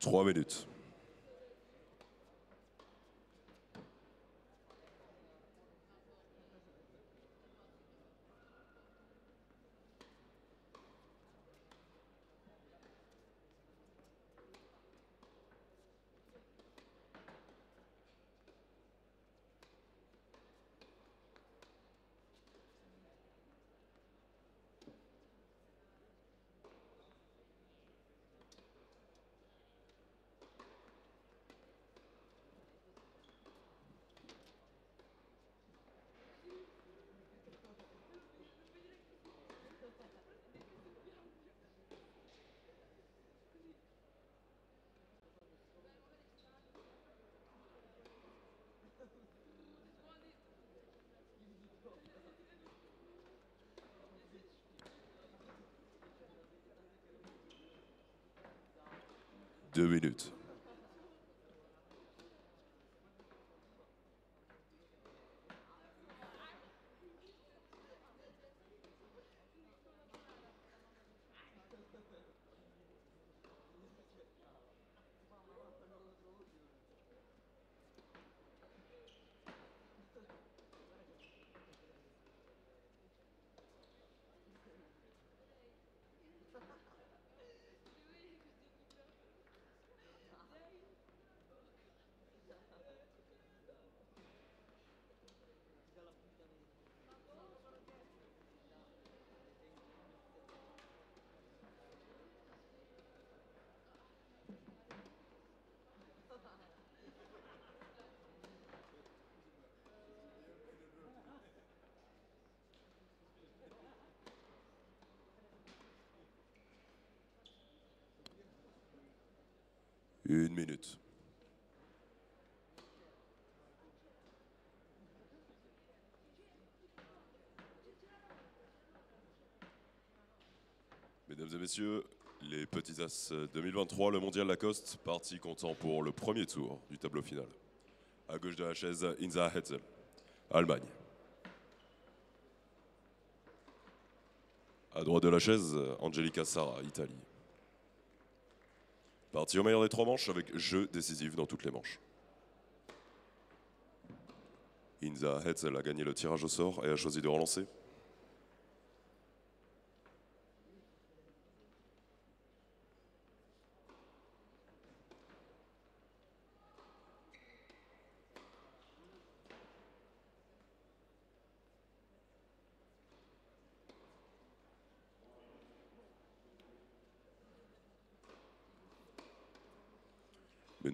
3 minutes. Deux minutes. Une minute. Mesdames et messieurs, les Petits As 2023, le mondial Lacoste, parti comptant pour le premier tour du tableau final. À gauche de la chaise, Inza Hetzel, Allemagne. À droite de la chaise, Angelica Sara, Italie. Parti au meilleur des trois manches avec jeu décisif dans toutes les manches. Inza Hetzel a gagné le tirage au sort et a choisi de relancer.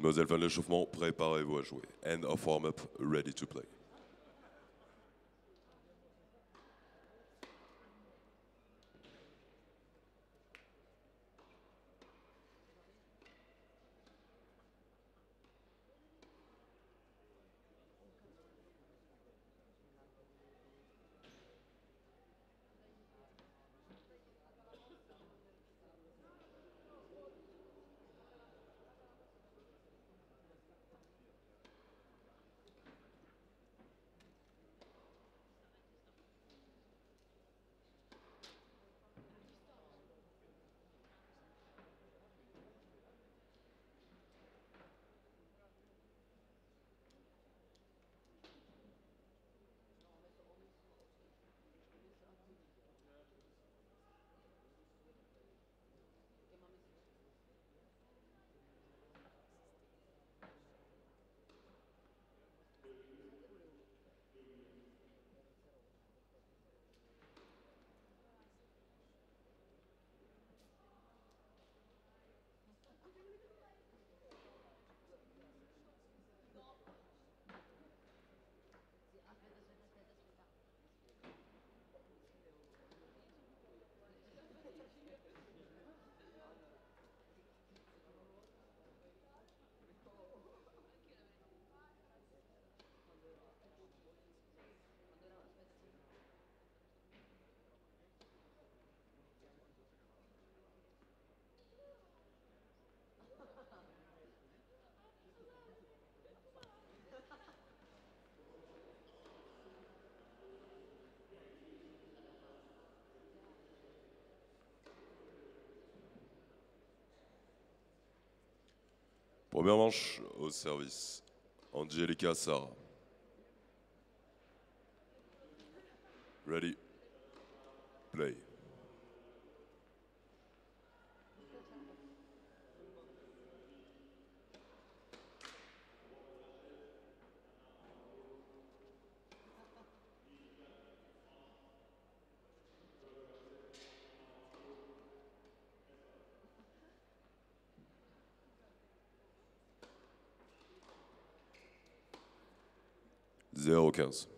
Mesdemoiselles, fin de l'échauffement, préparez-vous à jouer. End of warm-up, ready to play. Première manche au service. Angelica Sarah. Ready. Play. Zéro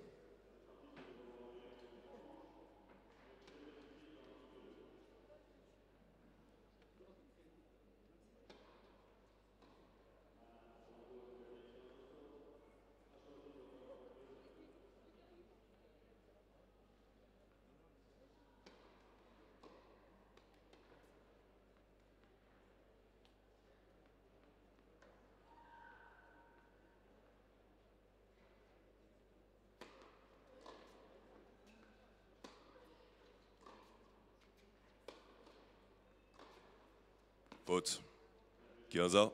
quinze. Faute.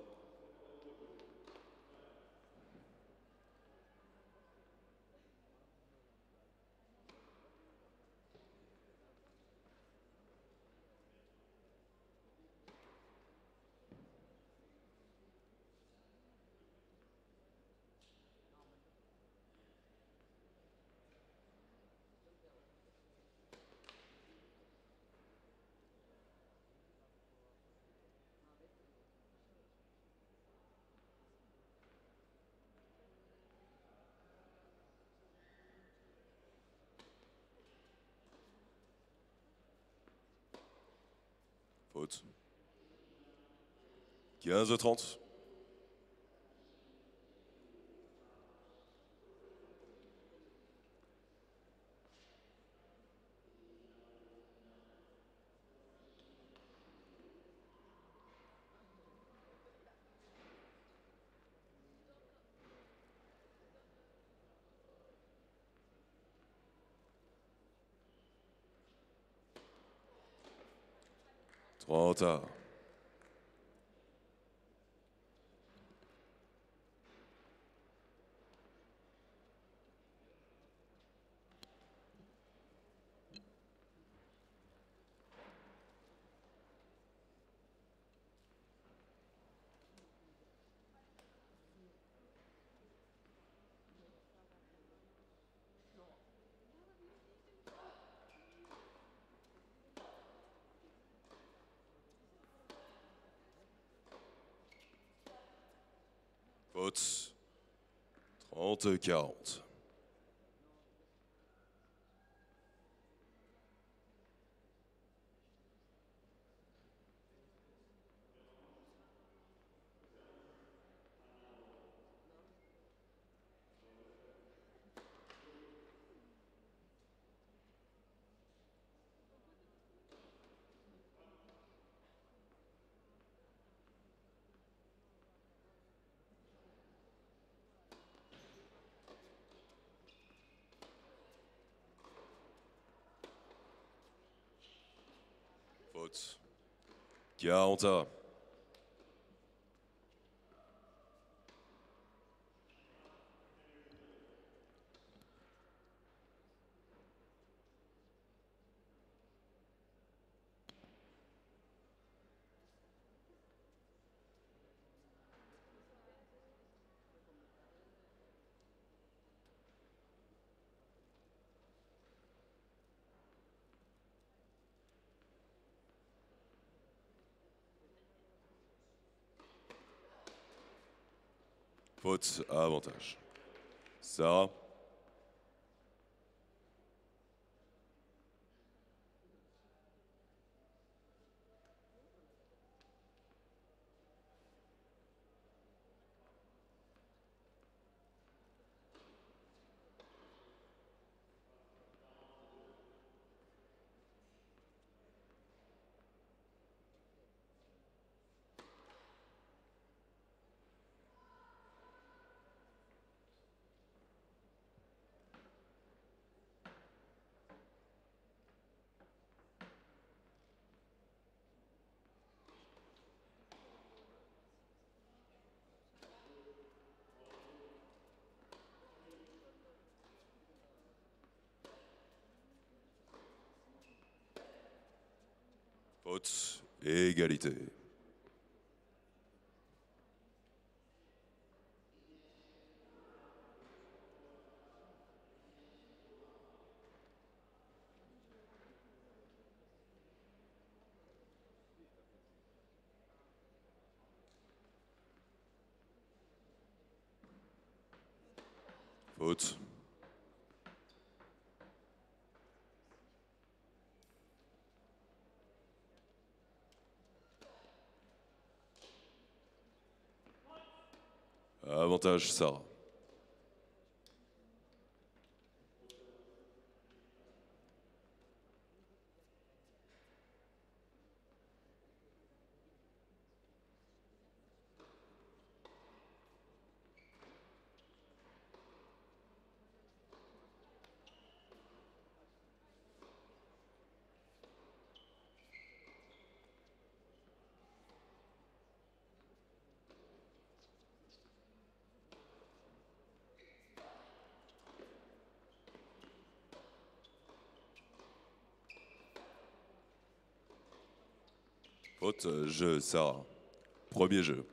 Goed. 15:30. 创造。Haute. 30-40. 40. Faute à avantage. Sarah. Faute et égalité. Faute. Avantage Sarah. Faute, euh, jeu Sarah. Premier jeu.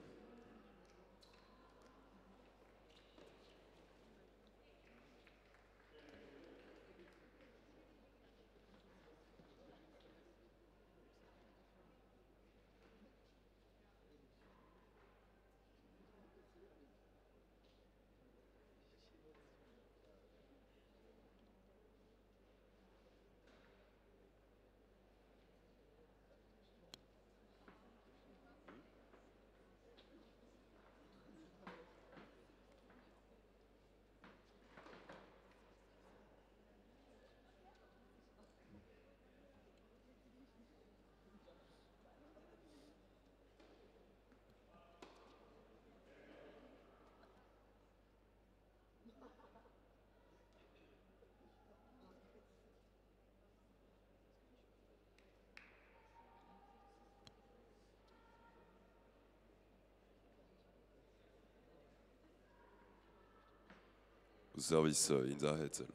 Service euh, Inza Hetzel.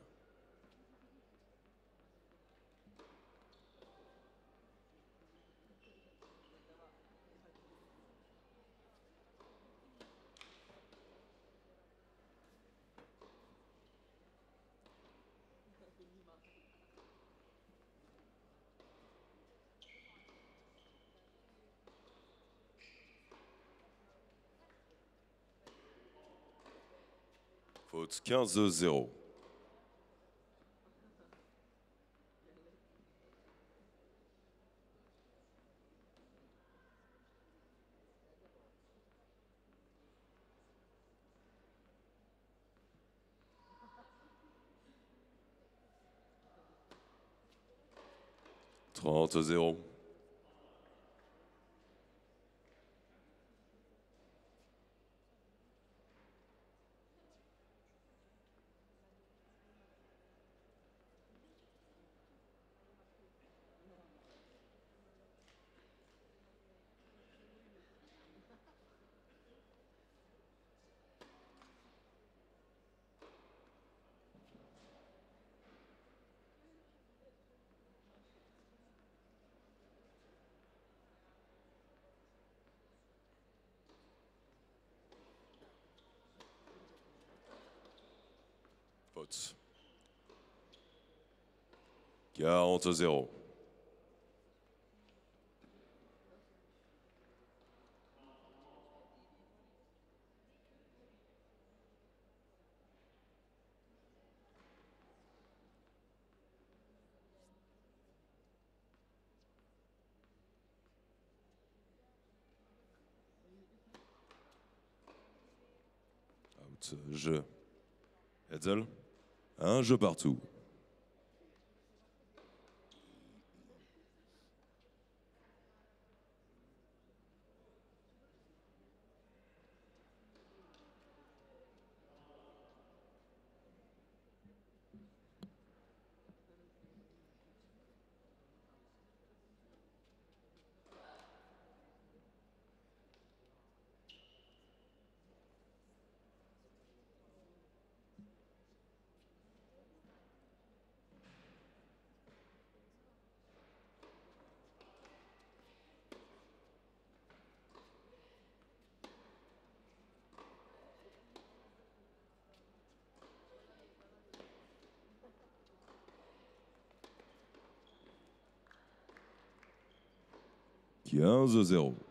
Faute 15-0. Trente zéro. Faute. 40-0. Out, jeu. Hetzel, un jeu partout. 15-0. Trente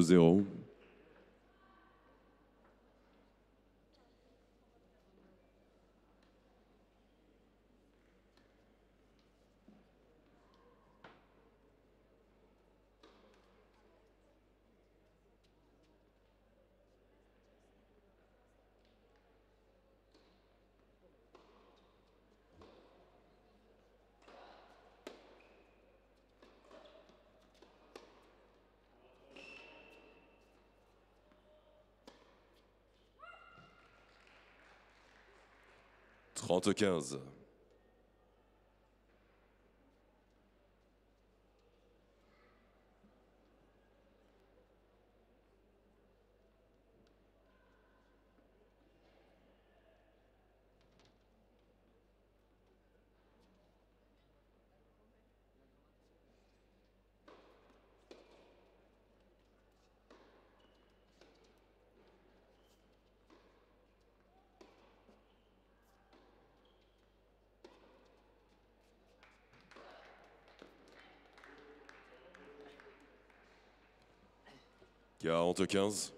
zéro. Trente 35. qui a entre 15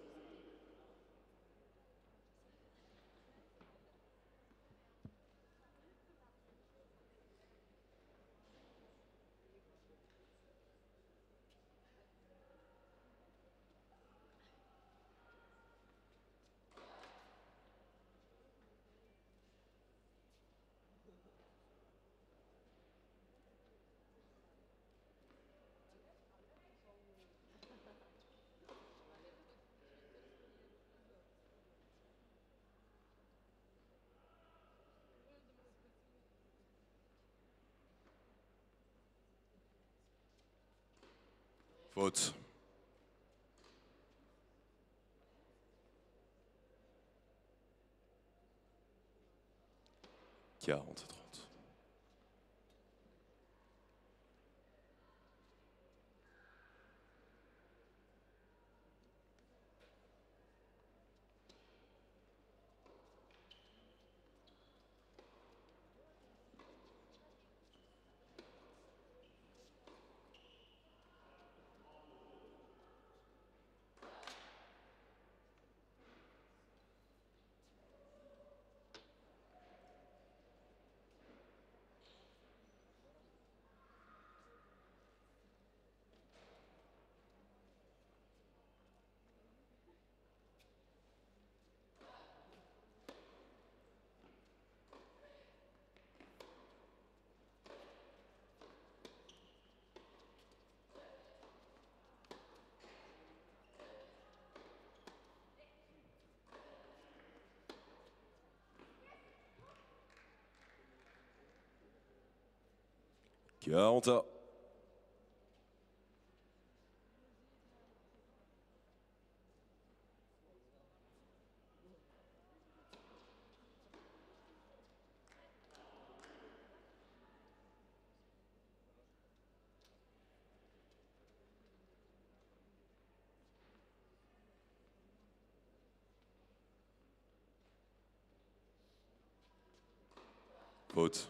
Vote. Quarante. À. Faute.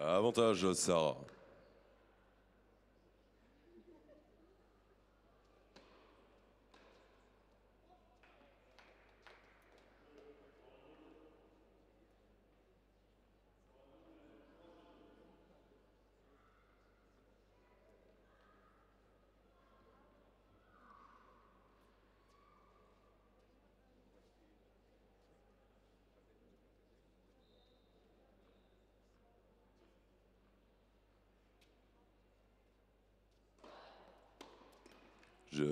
Avantage, Sarah.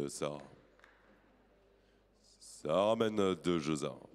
Ça. Ça ramène deux jeux à.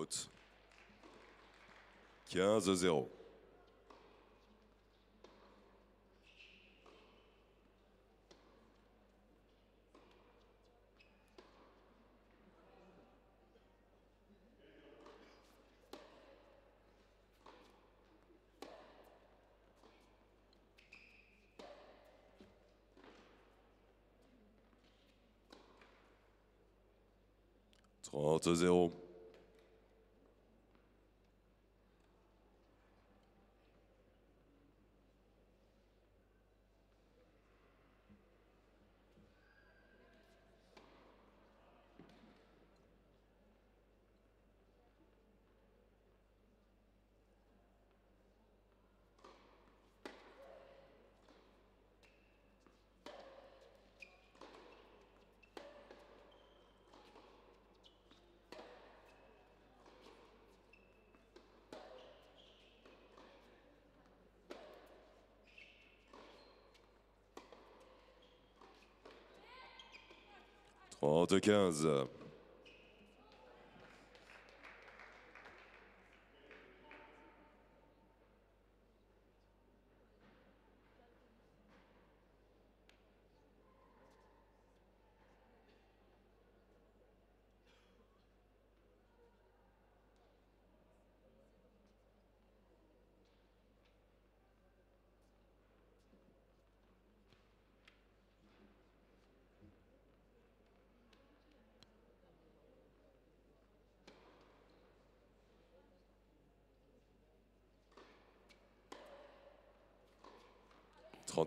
Faute. 15-0. Trente zéro. En 15. Trop.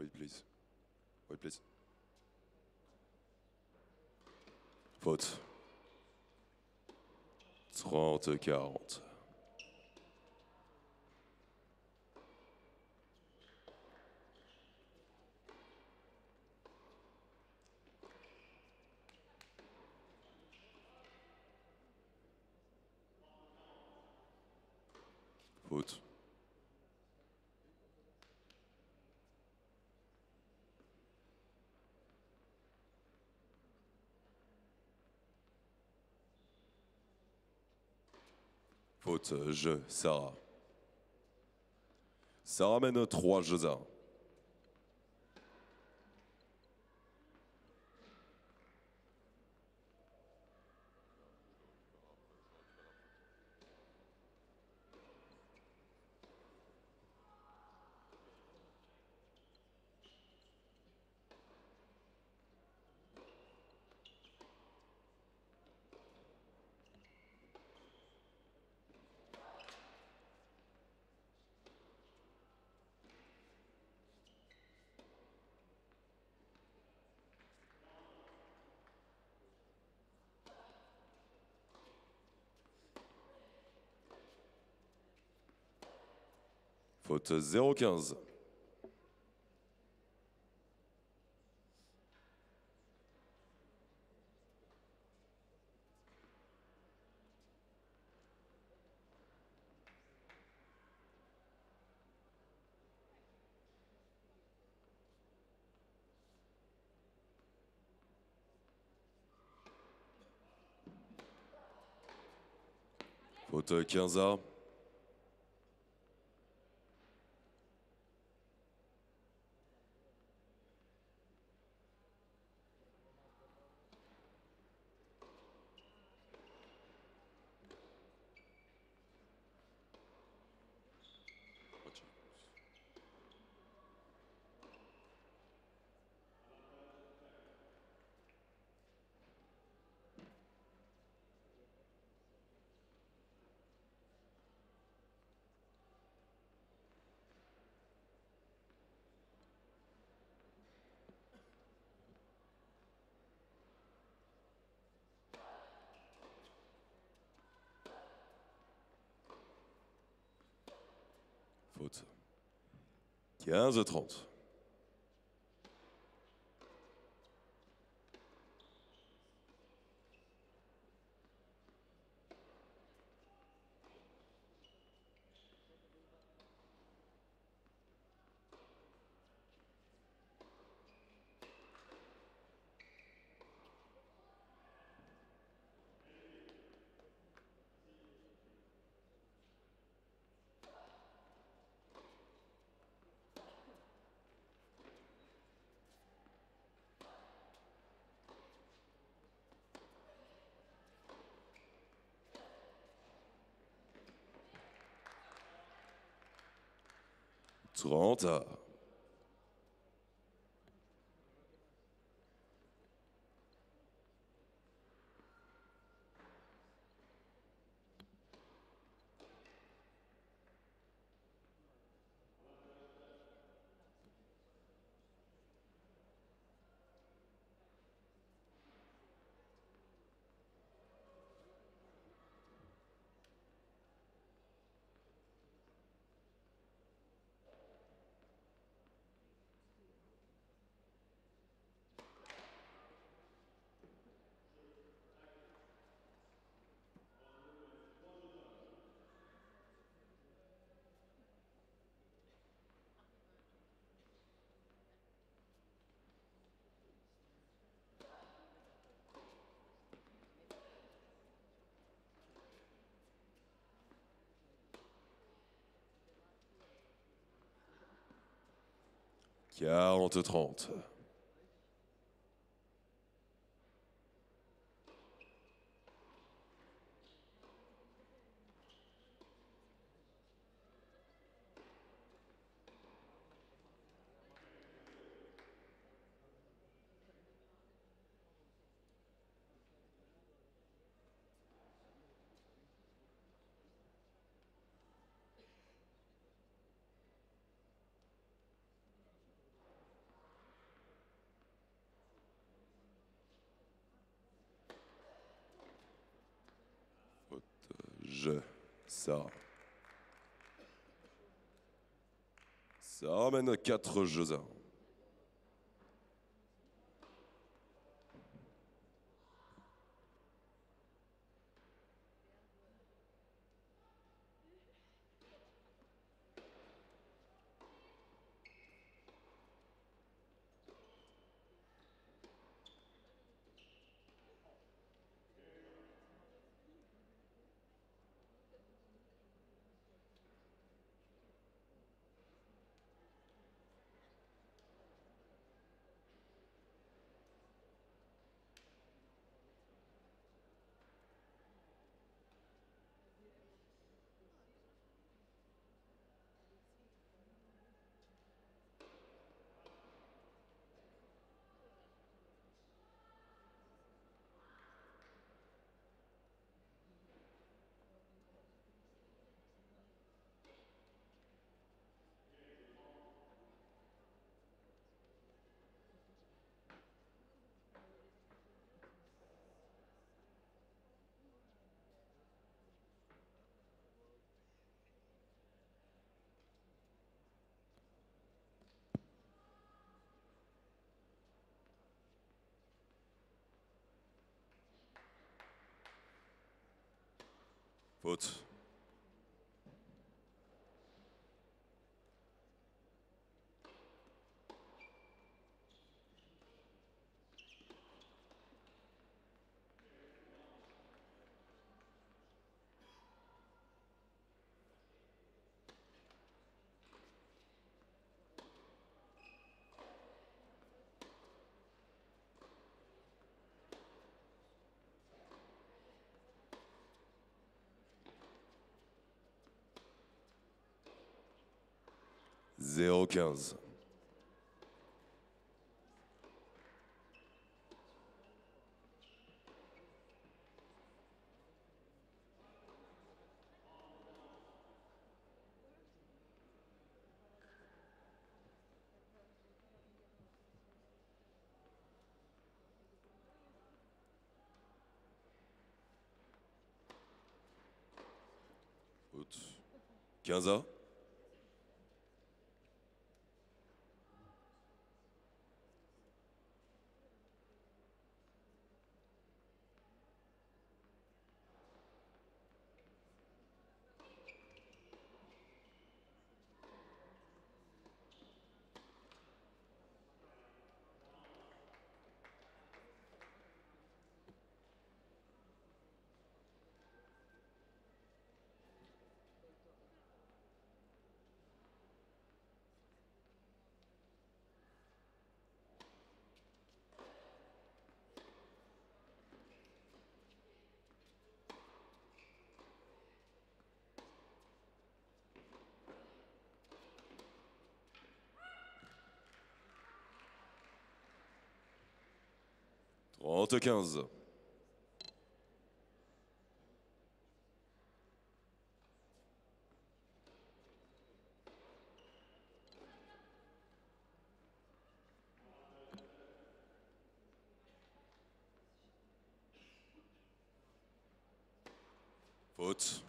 Oui, please. Oui, please. pote. 30, 40. je, Sarah. Sarah mène 3 jeux à Faute 0-15. Faute 15A. Faute. Ja, c'est 30. 30 heures. 40-30. Je, ça. Ça ramène 4 jeux Gut. 015. Oops. ans 30-15. Faute.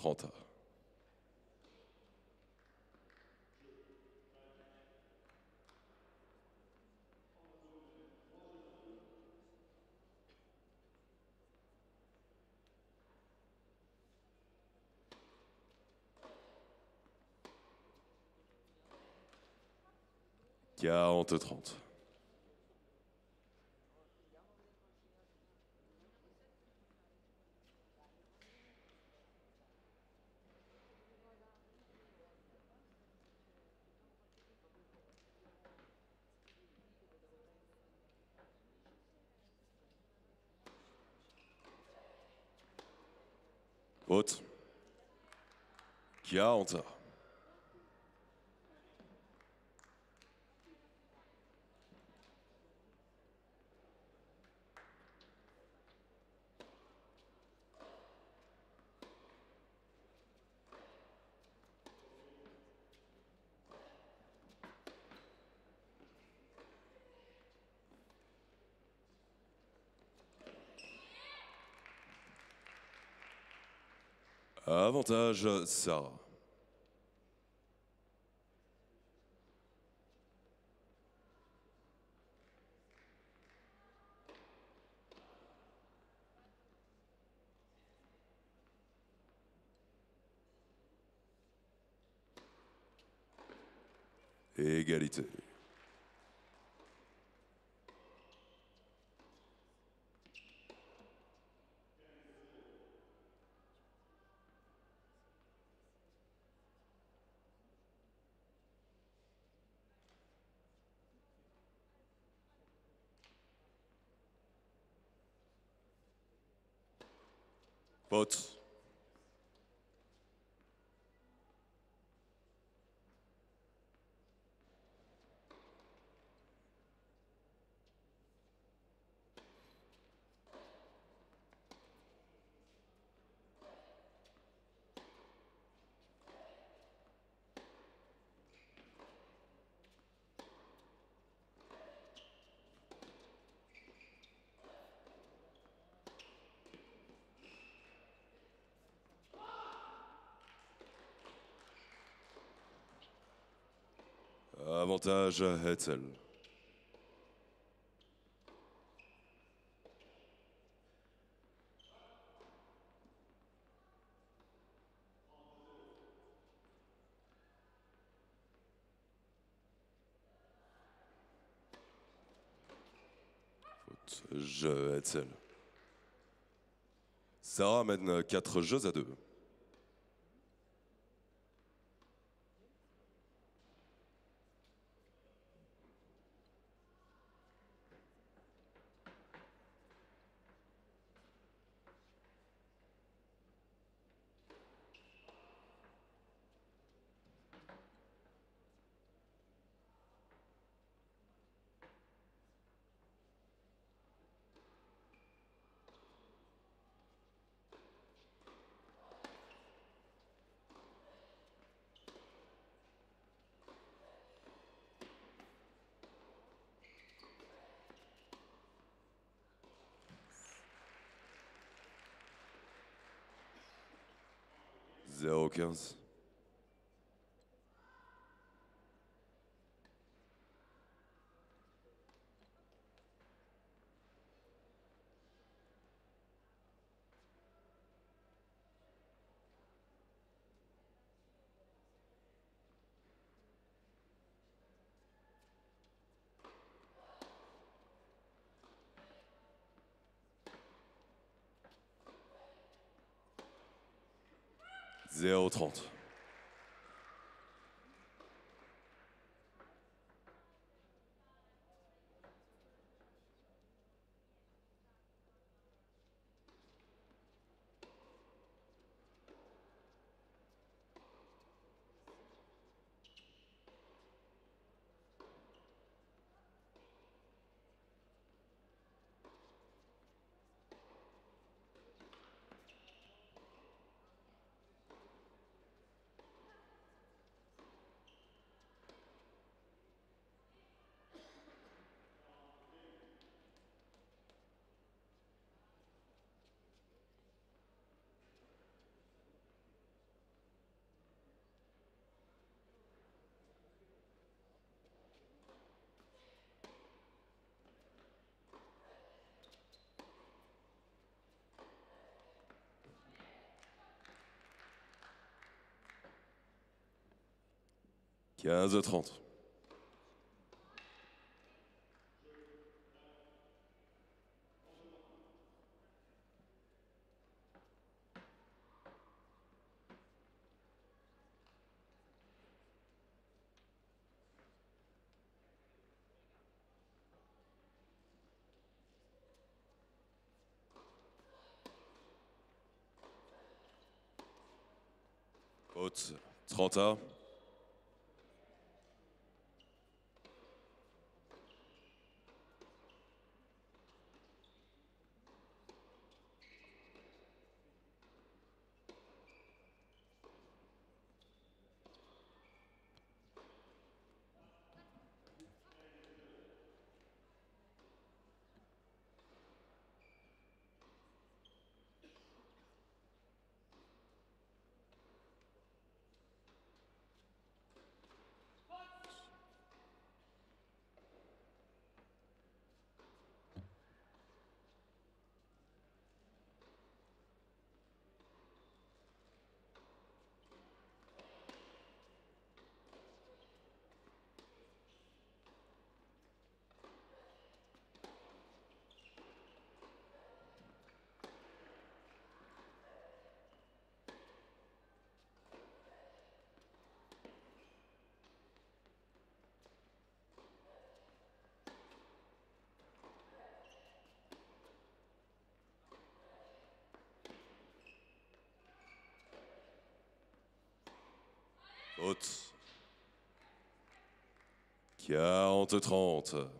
Faute. Trente. Quarante trente. Faute. Quarante. Avantage, Sarah. Égalité. Faute. Avantage Hetzel. Faute, jeu mène 4 jeux à 2. Pinocchios. 0,30. Zéro trente. Quinze trente. Haute, 30 A. Haute. 40-30.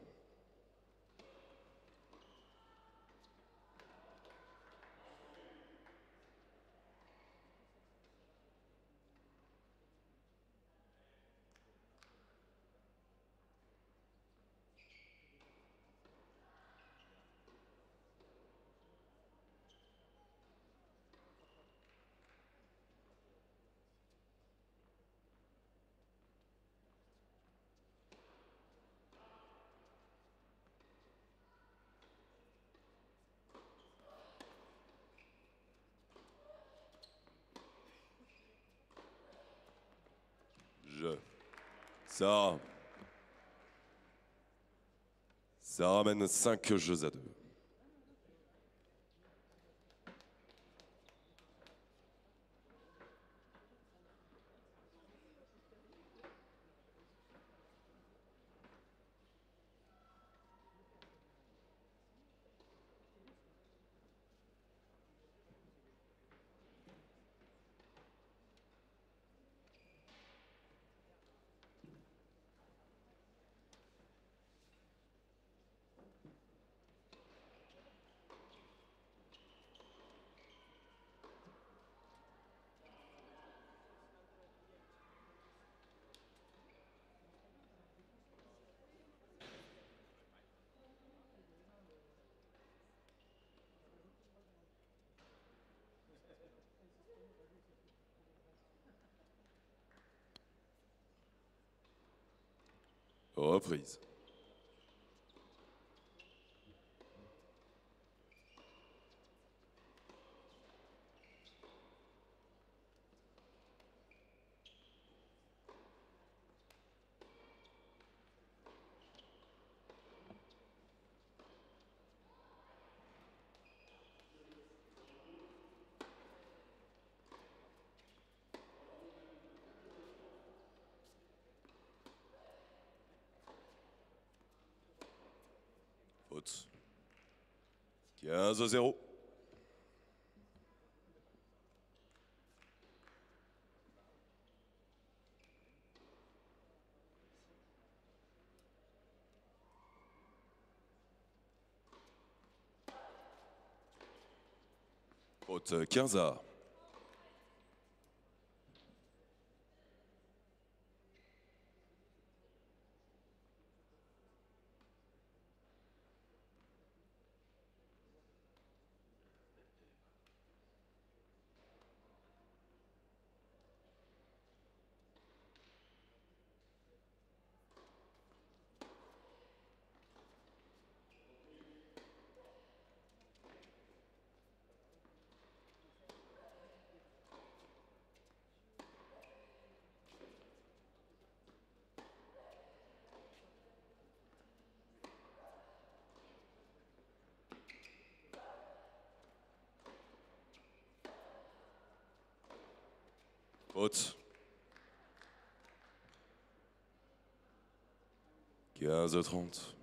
Ça. Ça ramène 5 jeux à 2. Reprise. Faute. 15 0. Faute 15 à. Faute. 15 30.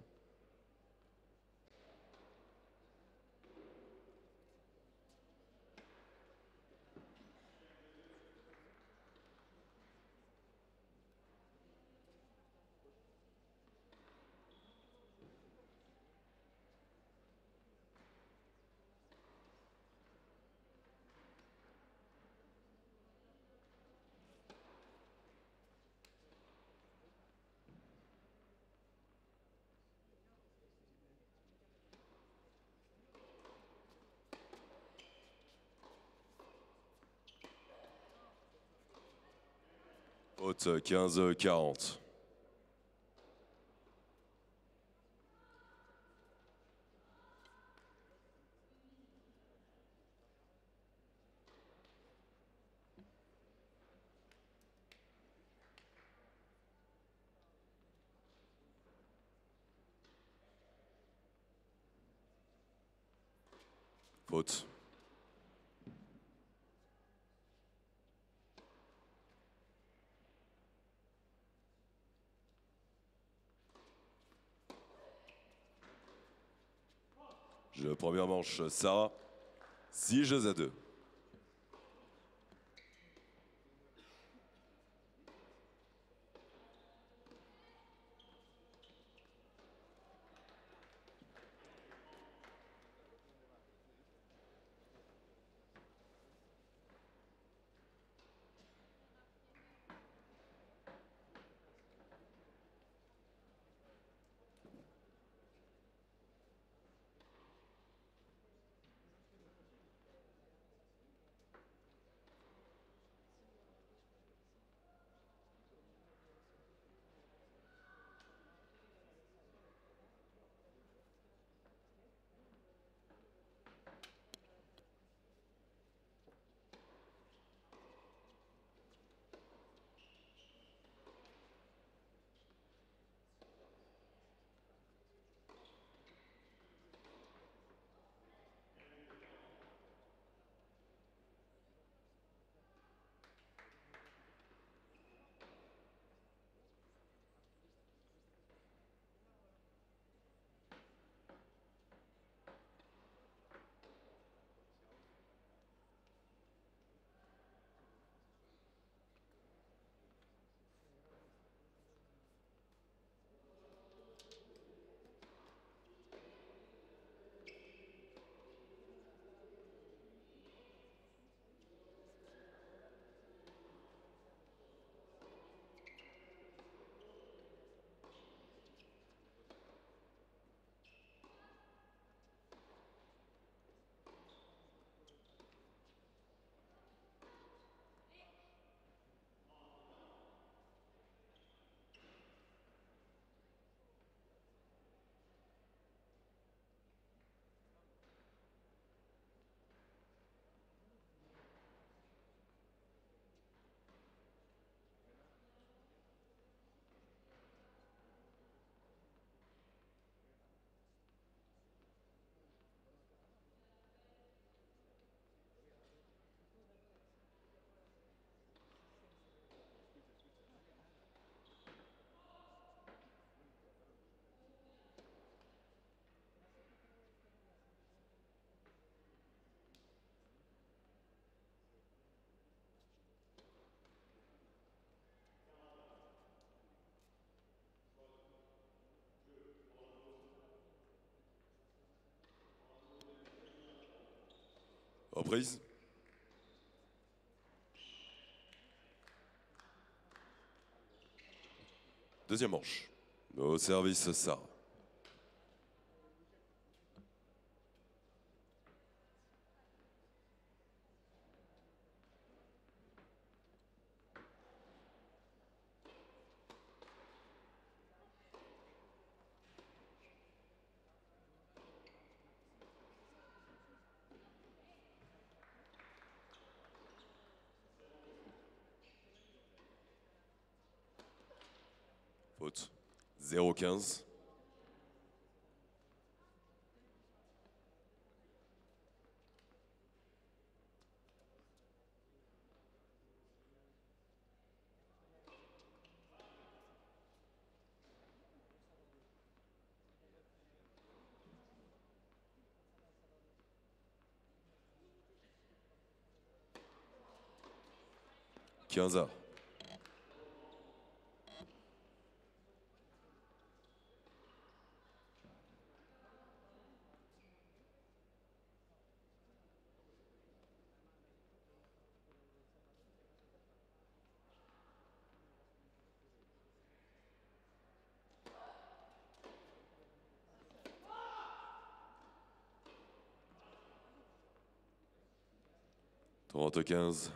Faute 15 40. Faute. Je première manche, Sarah. 6 jeux à 2. Reprise. Deuxième manche. Au service, Sarah. Faute. 0-15. Quinze A. Trente quinze.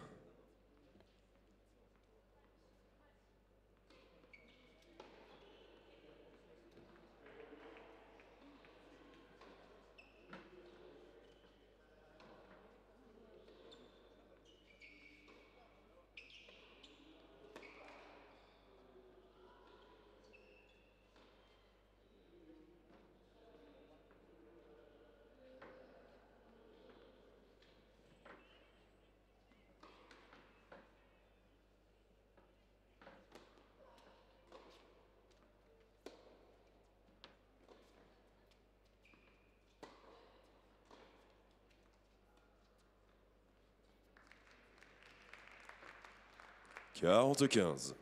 K1115.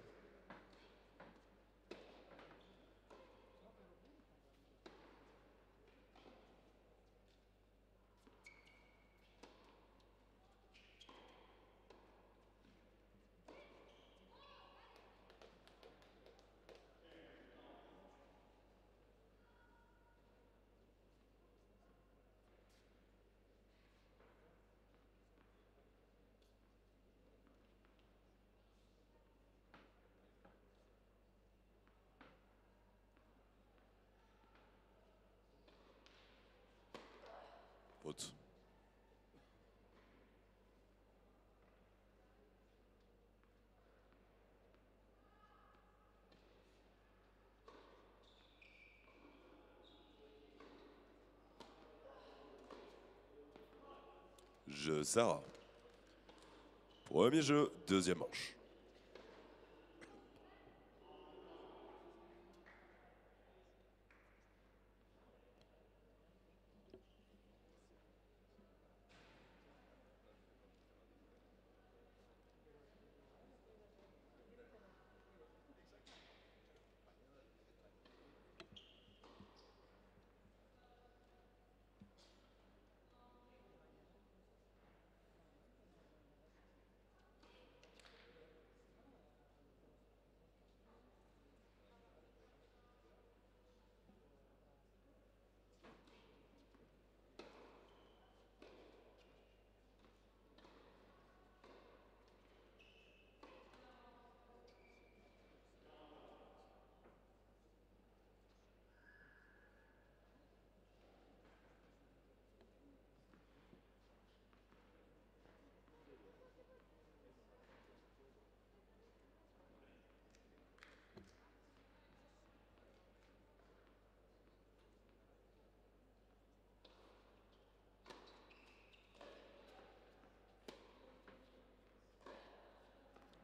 Je Sarah. Premier jeu, deuxième manche.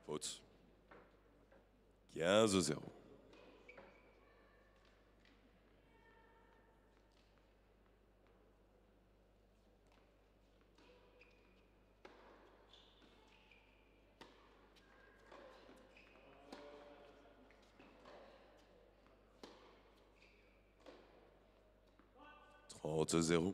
Faute. 15-0. Trente zéro.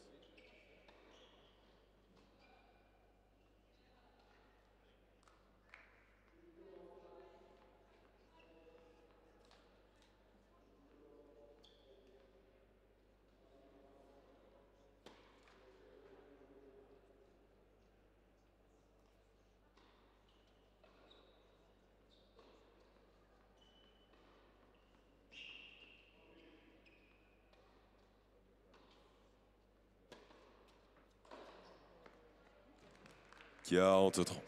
qui a entre 30.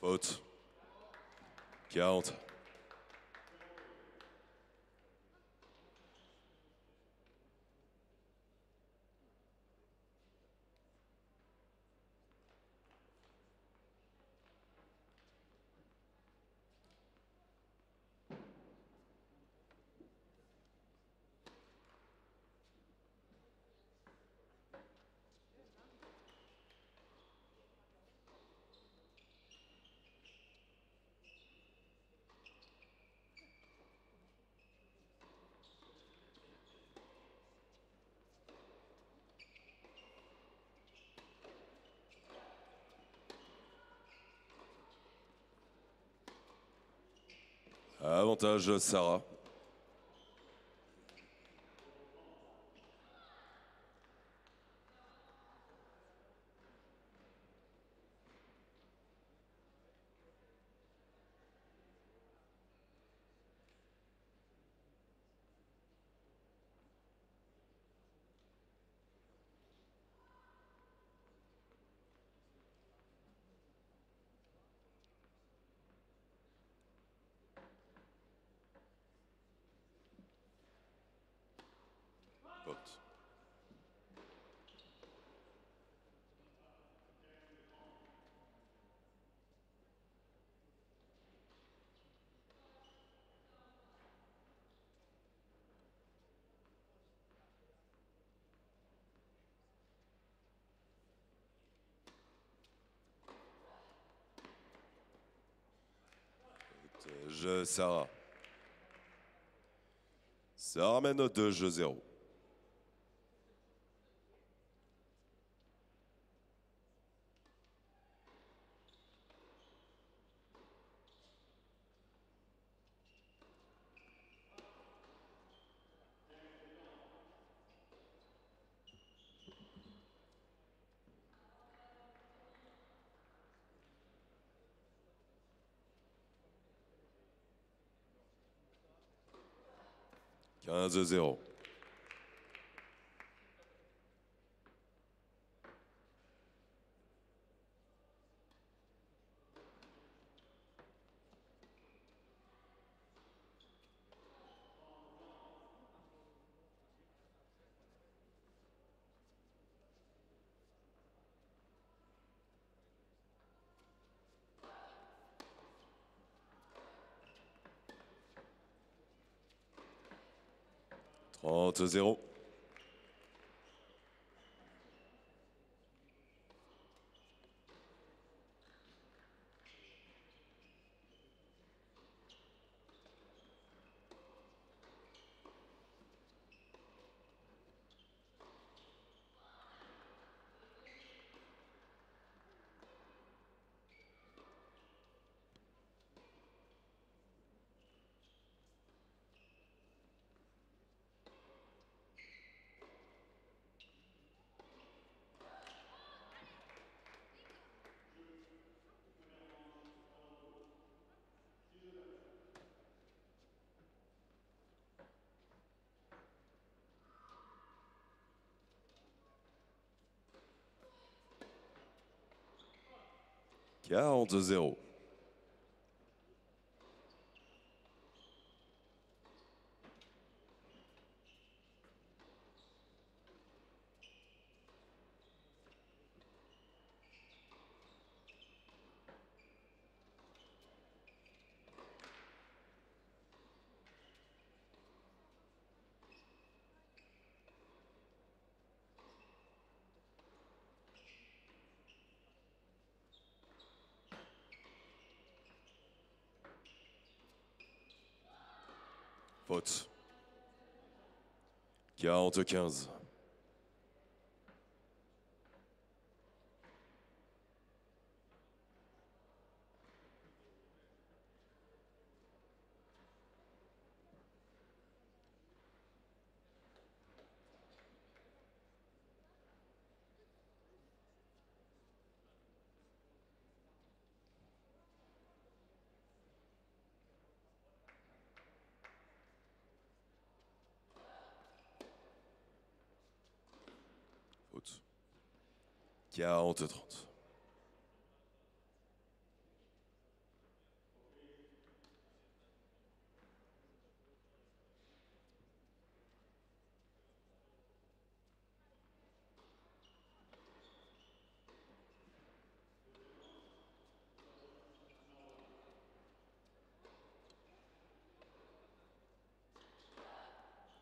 votes count. Avantage Sarah. Faute. Je Sarah. Sarah mène 2 jeux 0. Can I? entre 0 que há ao 40-15. Faute. 40-30.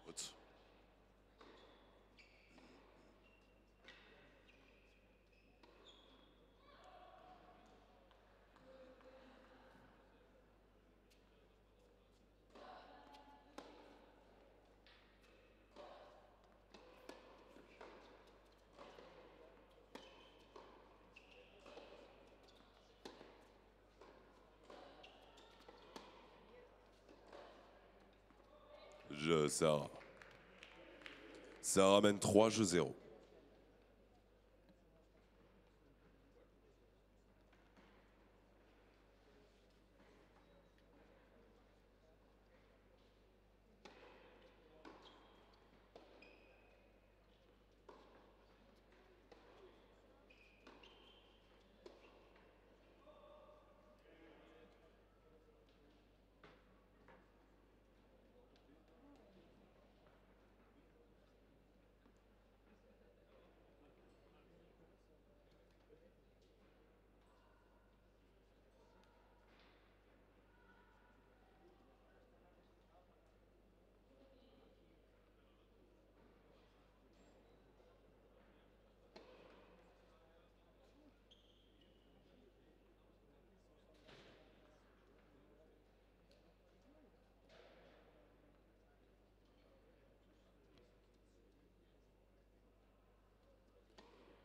Faute. Je, Sarah. Ça ramène 3 jeux 0.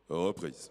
Reprise.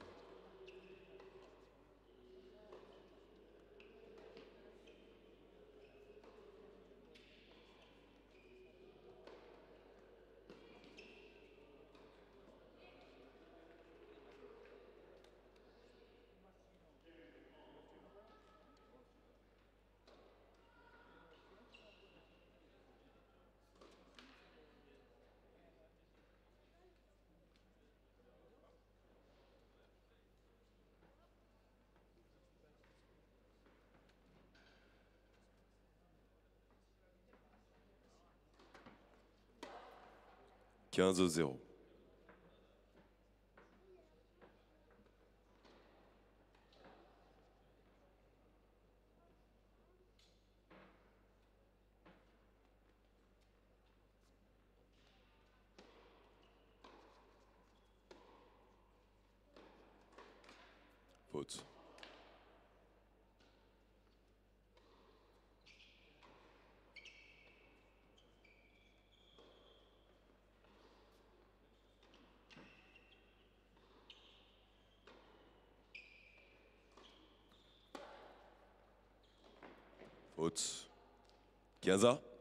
Quinze zéro. Faute. Faute. 15 A.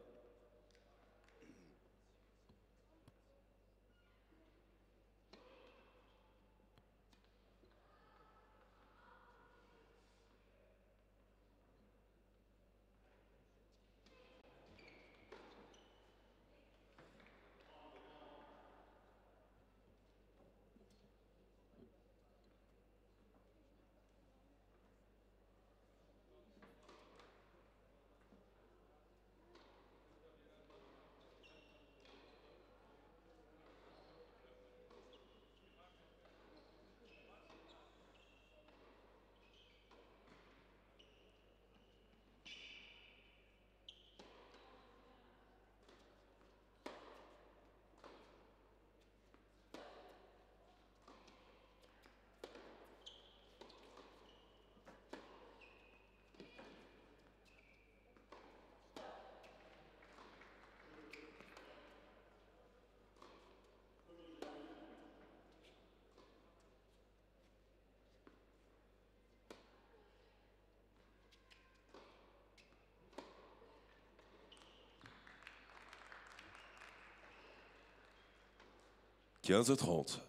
15-30.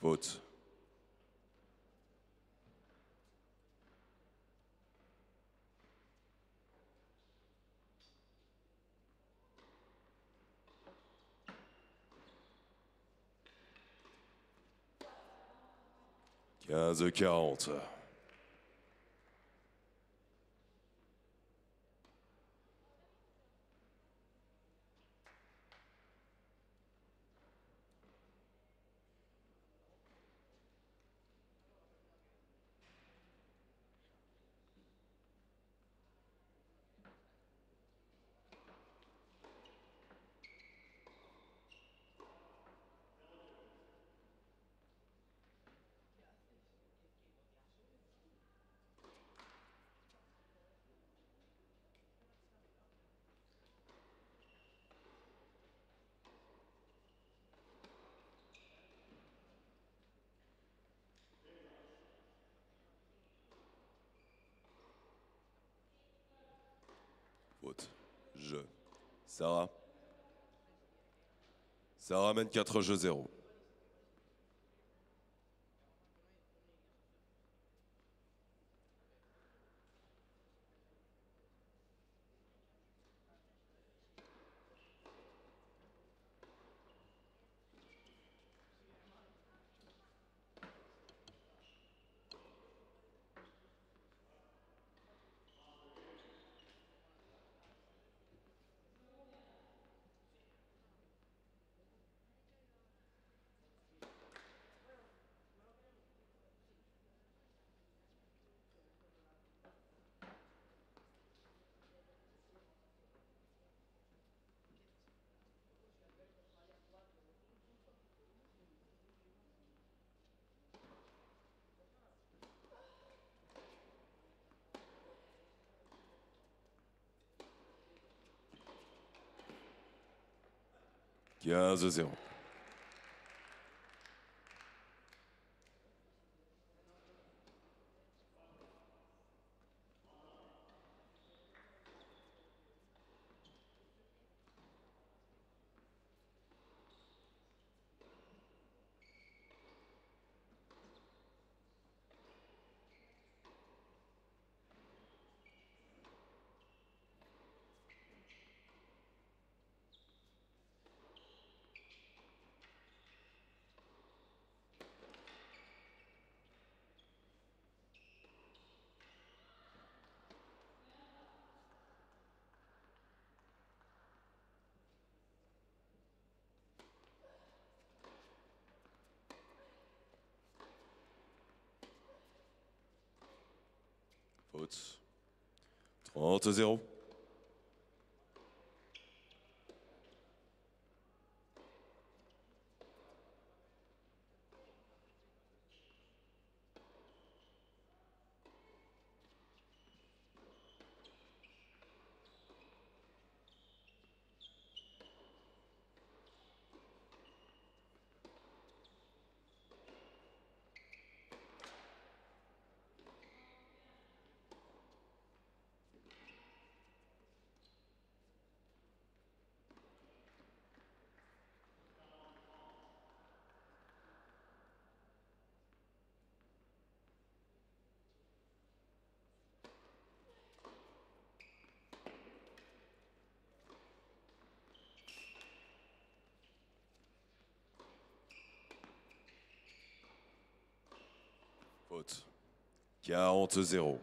Faute. de 40. Sarah. Sarah mène 4 jeux 0. Quinze minutos. 12-0. Haute, qui a honte zéro.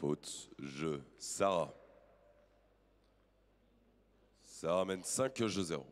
Faute. Je. Sarah. Ça ramène 5 jeux 0.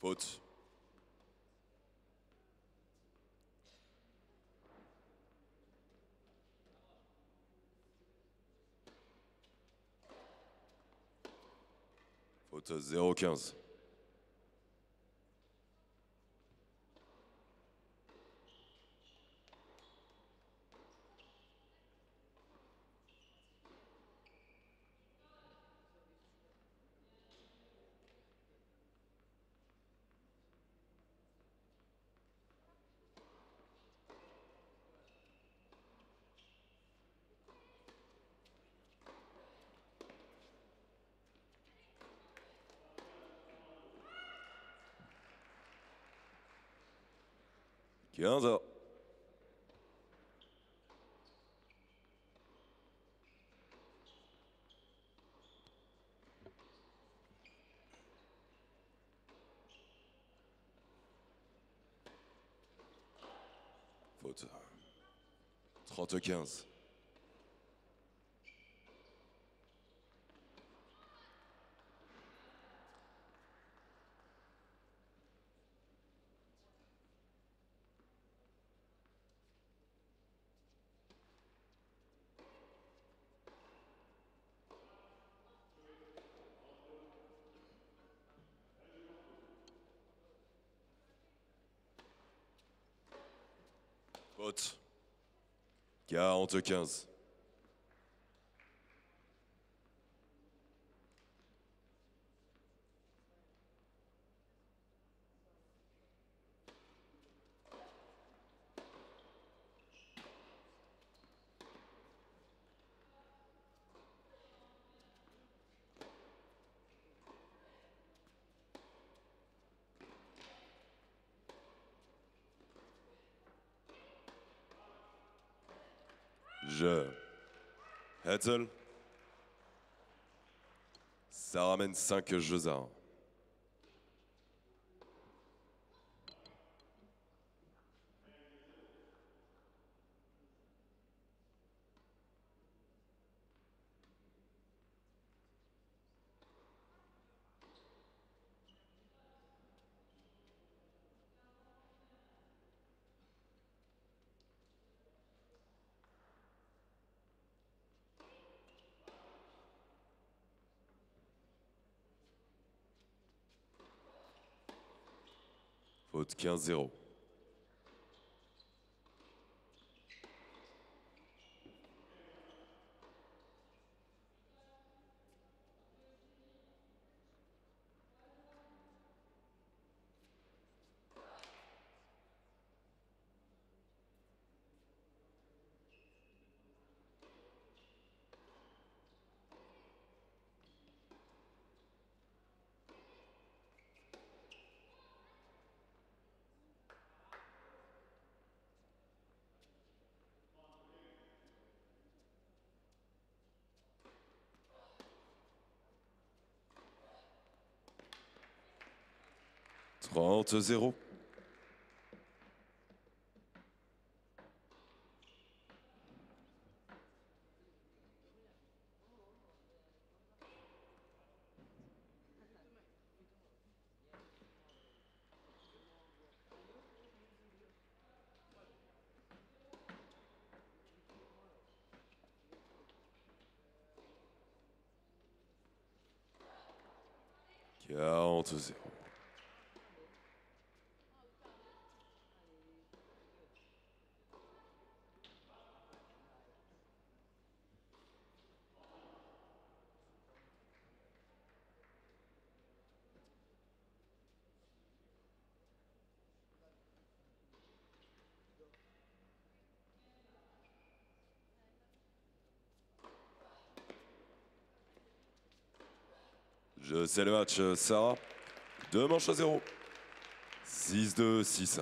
Faute. Faute 0-15. 15. Faute. 35. 45 11 15. Adzel. Ça ramène 5 jeux à 1. 15 euros. 30 0. Quarante zéro. Je sais le match, Sarah. Deux manches à zéro. 6-2, 6-1.